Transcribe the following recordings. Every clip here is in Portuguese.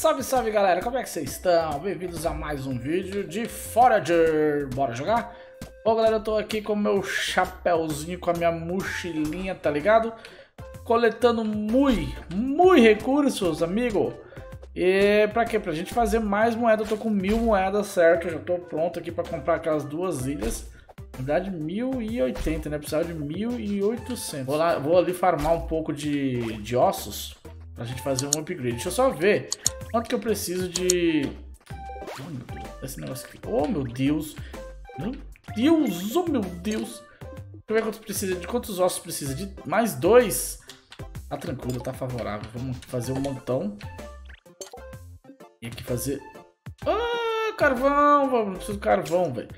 Salve, salve galera, como é que vocês estão? Bem-vindos a mais um vídeo de Forager. Bora jogar? Bom galera, eu tô aqui com o meu chapéuzinho, com a minha mochilinha, tá ligado? Coletando muito, muito recursos, amigo. E pra quê? Pra gente fazer mais moeda, eu tô com mil moedas, certo? Eu já tô pronto aqui pra comprar aquelas duas ilhas. Na verdade, 1080, né? Precisava de 1800. Vou, vou ali farmar um pouco de, de ossos pra gente fazer um upgrade. Deixa eu só ver quanto que eu preciso de... Oh, meu Deus, esse negócio aqui. Oh, meu Deus. Meu Deus, oh, meu Deus. Deixa eu ver quanto precisa, de quantos ossos precisa. De mais dois. Tá tranquilo, tá favorável. Vamos fazer um montão. E aqui fazer... Ah, carvão, vamos. Preciso de carvão, velho.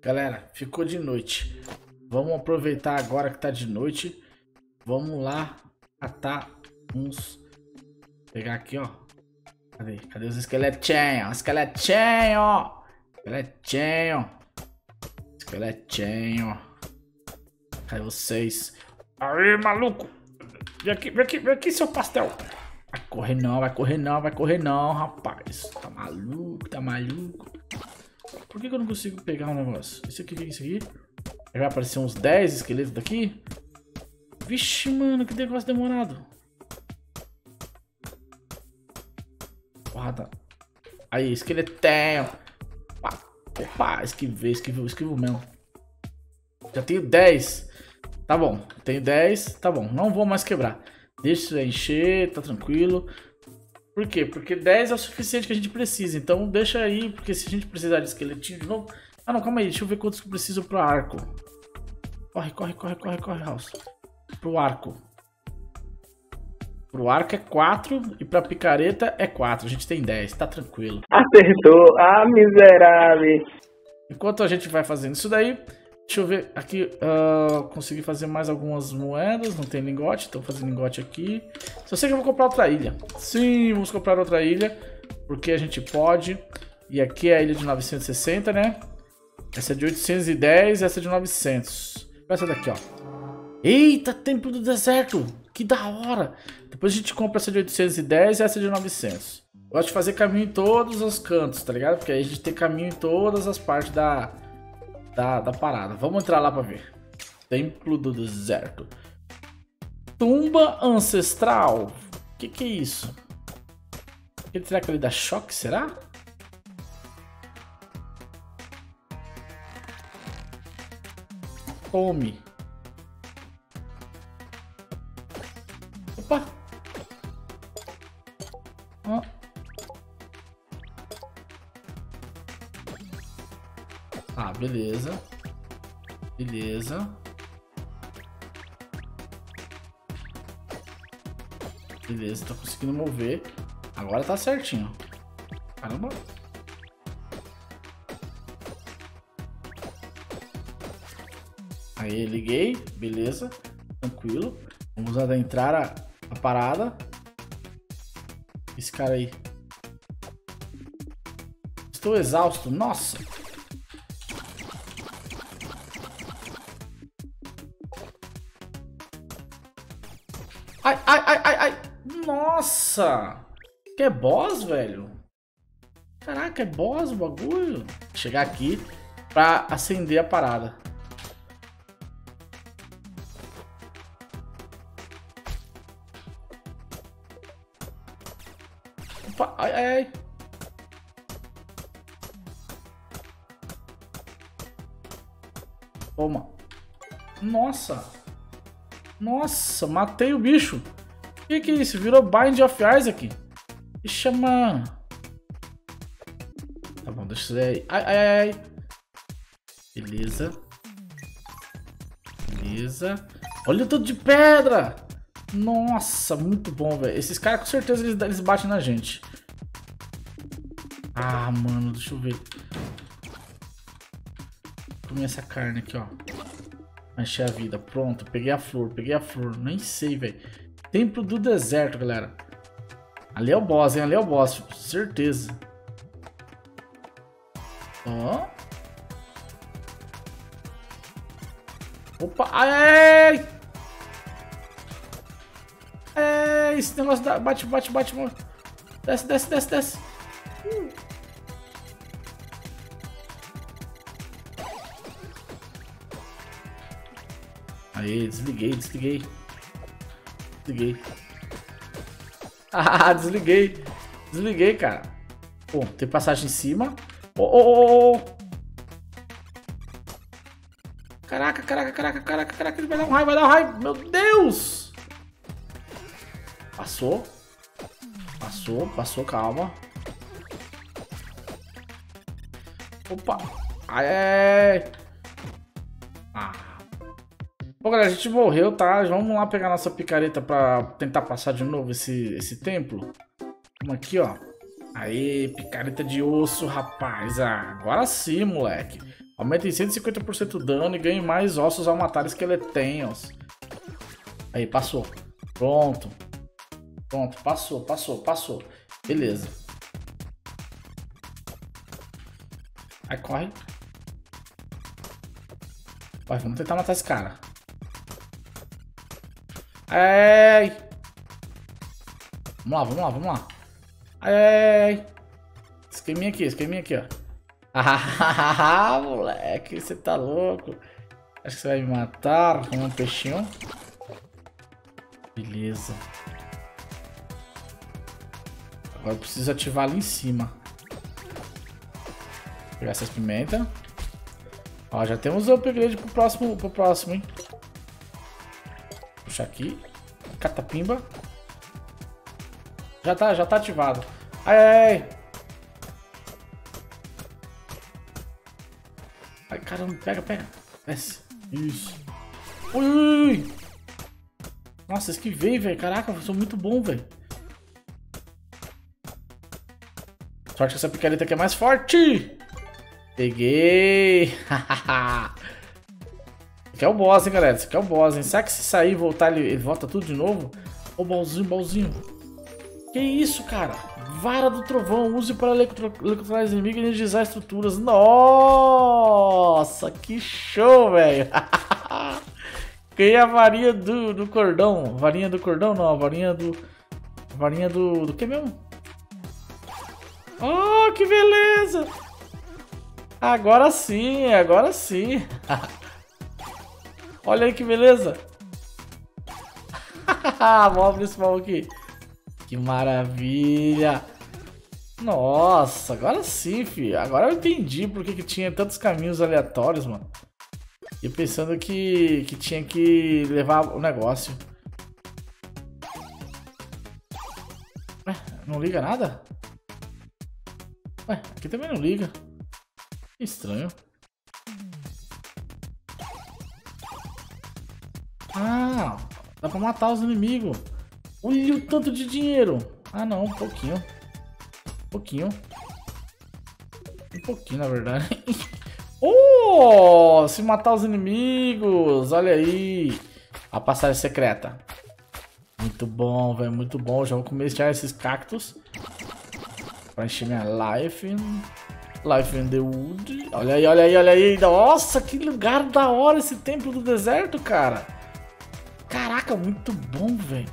Galera, ficou de noite. Vamos aproveitar agora que tá de noite. Vamos lá catar uns Pegar aqui, ó. Cadê? Cadê os esqueletinhos? Esqueletinho! Esqueletinho! Esqueletinho! Cadê vocês? Aí, maluco! Vem aqui, vem aqui, vem aqui, seu pastel! Vai correr não, vai correr não, vai correr não, rapaz. Tá maluco, tá maluco. Por que, que eu não consigo pegar um negócio? Isso aqui, isso aqui. Vai aparecer uns 10 esqueletos daqui. Vixe, mano, que negócio demorado. Porrada. Aí, esqueletinho. Opa, opa, esquivei, esquivou mesmo. Já tenho 10. Tá bom, tenho 10, tá bom. Não vou mais quebrar. Deixa encher, tá tranquilo. Por quê? Porque 10 é o suficiente que a gente precisa. Então deixa aí, porque se a gente precisar de esqueletinho de novo... Ah não, calma aí, deixa eu ver quantos que eu preciso pro arco. Corre, corre, corre, corre, corre, House. Pro arco. Pro arco é 4 e pra picareta é 4. A gente tem 10, tá tranquilo. Acertou, ah, miserável. Enquanto a gente vai fazendo isso daí, deixa eu ver aqui. Uh, consegui fazer mais algumas moedas. Não tem lingote, então fazendo lingote aqui. Só sei que eu vou comprar outra ilha. Sim, vamos comprar outra ilha. Porque a gente pode. E aqui é a ilha de 960, né? Essa é de 810 essa é de 900. Essa daqui, ó. Eita, Templo do Deserto! Que da hora! Depois a gente compra essa de 810 e essa de 900. Gosto de fazer caminho em todos os cantos, tá ligado? Porque aí a gente tem caminho em todas as partes da, da, da parada. Vamos entrar lá pra ver. Templo do Deserto. Tumba Ancestral. O que, que é isso? Será que ele dá choque, será? Tome. Opa! Ó. Ah, beleza. Beleza. Beleza, tá conseguindo mover. Agora tá certinho. Caramba. Aí, liguei. Beleza. Tranquilo. Vamos adentrar a, parada. Esse cara aí. Estou exausto. Nossa. Ai, ai, ai, ai, ai. Nossa. Que é boss, velho? Caraca, é boss o bagulho? Chegar aqui pra acender a parada. Opa, ai, ai. Toma. Nossa. Nossa, matei o bicho. O que, que é isso? Virou Bind of Isaac. Ixi, mano. Tá bom, deixa ver aí. Ai, ai, ai. Beleza. Beleza. Olha tudo de pedra. Nossa, muito bom, velho. Esses caras com certeza eles, eles batem na gente. Ah, mano, deixa eu ver. Comer essa carne aqui, ó. Achei a vida. Pronto, peguei a flor, peguei a flor. Nem sei, velho. Templo do deserto, galera. Ali é o boss, hein? Ali é o boss, certeza. Ó. Opa, ai, esse negócio da... Bate, bate, bate. Desce, desce, desce, desce. Aí, desliguei, desliguei. Desliguei. Ah, desliguei. Desliguei, cara. Pô, tem passagem em cima. Oh, oh, oh, oh. Caraca, caraca, caraca, caraca, caraca. Ele vai dar um raio, vai dar um raio. Meu Deus! Passou. Passou, passou, calma. Opa. Ai. Ah. Bom, galera, a gente morreu, tá? Vamos lá pegar nossa picareta pra tentar passar de novo esse, esse templo. Vamos aqui, ó. Aê, picareta de osso, rapaz. Ah, agora sim, moleque. Aumenta em 150% o dano e ganhe mais ossos ao matar esqueletenhos. Aí, passou. Pronto. Pronto, passou, passou, passou. Beleza. Aí, corre. Vai, vamos tentar matar esse cara. Ai! Vamos lá, vamos lá, vamos lá. Ai! Esqueminha aqui, esqueminha aqui, ó. Ah, moleque, você tá louco. Acho que você vai me matar com um peixinho. Beleza. Agora eu preciso ativar ali em cima. Vou pegar essas pimentas. Ó, já temos o upgrade pro próximo, pro próximo, hein? Puxa aqui. Catapimba. Já tá, já tá ativado. Ai, ai, ai. Ai, caramba, pega, pega. Desce. Isso. Ui, ui, ui. Nossa, esquivei, velho. Caraca, eu sou muito bom, velho. Sorte que essa picareta aqui é mais forte. Peguei. Esse aqui é o boss, hein, galera. Esse aqui é o boss, hein. Será que se sair e voltar, ele, ele volta tudo de novo? Ô, bolzinho, bolzinho. Que isso, cara? Vara do trovão. Use para eletrocutar inimigo e energizar estruturas. Nossa, que show, velho. Ganhei a varinha do, do cordão. Varinha do cordão, não. A varinha do... Varinha do... Do que mesmo? Oh, que beleza! Agora sim, agora sim. Olha aí que beleza. Vamos abrir esse baú aqui. Que maravilha. Nossa, agora sim, filho. Agora eu entendi por que, tinha tantos caminhos aleatórios, mano. E pensando que, que tinha que levar o negócio. Ué, não liga nada? Ué, aqui também não liga. Estranho. Ah, dá pra matar os inimigos. Olha o tanto de dinheiro. Ah, não, um pouquinho. Um pouquinho. Um pouquinho, na verdade. oh, se matar os inimigos. Olha aí. A passagem secreta. Muito bom, velho. Muito bom. Já vou comer já esses cactos. Pra encher minha life. Life in the Wood. Olha aí, olha aí, olha aí. Nossa, que lugar da hora esse templo do deserto, cara. Caraca, muito bom, velho.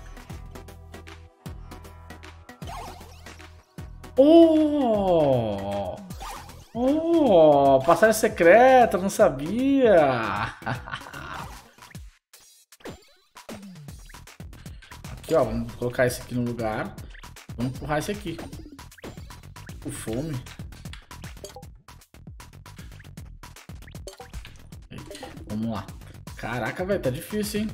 Oh! Oh! Passagem secreta, não sabia! Aqui, ó, vamos colocar esse aqui no lugar. Vamos empurrar esse aqui. Fome. Vamos lá. Caraca, velho, tá difícil, hein?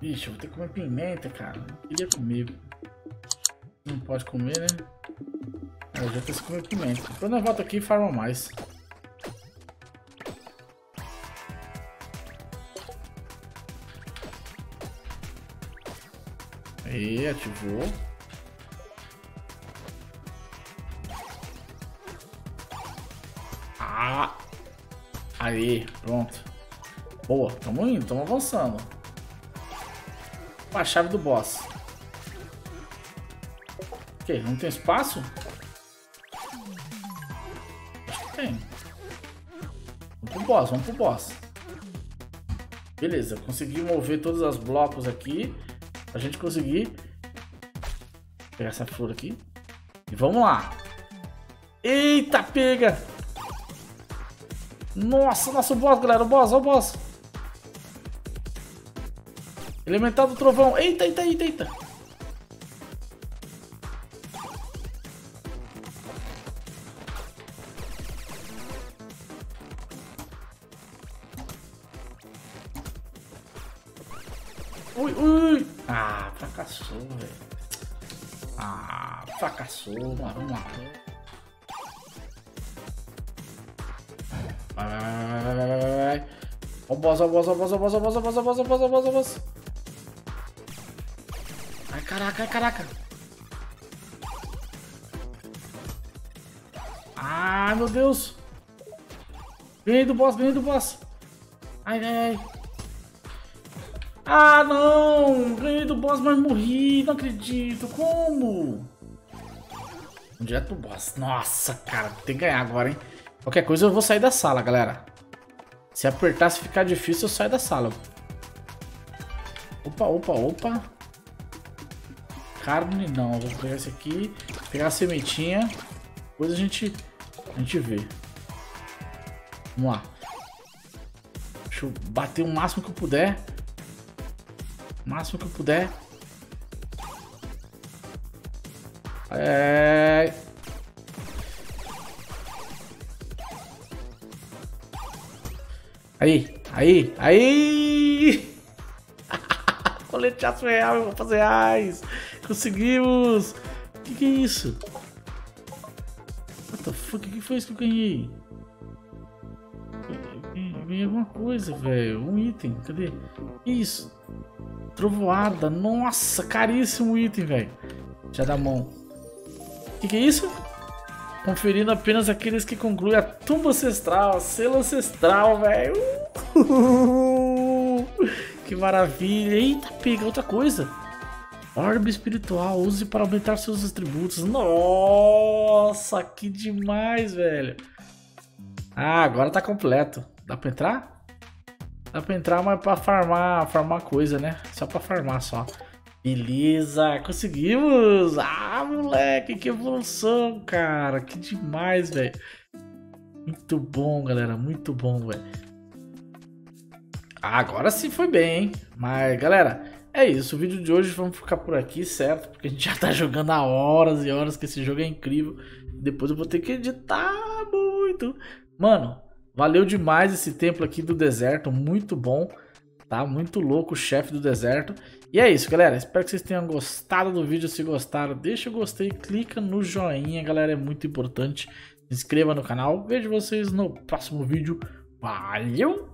Ixi, eu vou ter que comer pimenta, cara. Não queria comer. Não pode comer, né? Eu já que comer pimenta. Quando eu volto aqui, farma mais. Aí, ativou. Aí, pronto. Boa, tamo indo, tamo avançando. A chave do boss. Ok, não tem espaço? Acho que tem. Vamos pro boss, vamos pro boss. Beleza, consegui mover todos os blocos aqui. Pra gente conseguir pegar essa flor aqui. E vamos lá. Eita, pega! Nossa, nosso boss, galera. O boss, o boss. Elemental do trovão. Eita, eita, eita, eita. Ui, ui. Ah, fracassou, velho. Ah, fracassou, mano. Vamos. O boss, ó o boss, ó o boss, ó o boss, ó o boss, ó o boss. Ai, caraca, ai, caraca. Ah, meu Deus. Ganhei do boss, ganhei do boss. Ai, ai, ai. Ah, não! Ganhei do boss, mas morri. Não acredito. Como? Direto pro boss. Nossa, cara. Tem que ganhar agora, hein? Qualquer coisa eu vou sair da sala, galera. Se apertar, se ficar difícil, eu saio da sala. Opa, opa, opa. Carne não. Vou pegar esse aqui. Pegar a sementinha. Depois a gente, a gente vê. Vamos lá. Deixa eu bater o máximo que eu puder. O máximo que eu puder. É... Aí, aí, aí! Colete aço real, vou fazer reais! Conseguimos! O que, que é isso? What the fuck? O que foi isso que eu ganhei? Eu ganhei alguma coisa, velho. Um item. Cadê? Isso? Trovoada. Nossa, caríssimo item, velho. Já dá mão. O que, que é isso? Conferindo apenas aqueles que concluem a tumba ancestral, selo ancestral, velho. que maravilha. Eita, pega outra coisa. Orbe espiritual, use para aumentar seus atributos. Nossa, que demais, velho. Ah, agora tá completo. Dá pra entrar? Dá pra entrar, mas pra farmar, farmar coisa, né? Só pra farmar, só. Beleza, conseguimos! Ah, moleque, que evolução, cara! Que demais, velho! Muito bom, galera, muito bom, velho. Ah, agora sim foi bem, hein? Mas, galera, é isso. O vídeo de hoje vamos ficar por aqui, certo? Porque a gente já tá jogando há horas e horas, que esse jogo é incrível. Depois eu vou ter que editar muito. Mano, valeu demais esse templo aqui do deserto, muito bom. Tá muito louco chefe do deserto. E é isso, galera. Espero que vocês tenham gostado do vídeo. Se gostaram, deixa o gostei, clica no joinha, galera. É muito importante. Se inscreva no canal. Vejo vocês no próximo vídeo. Valeu!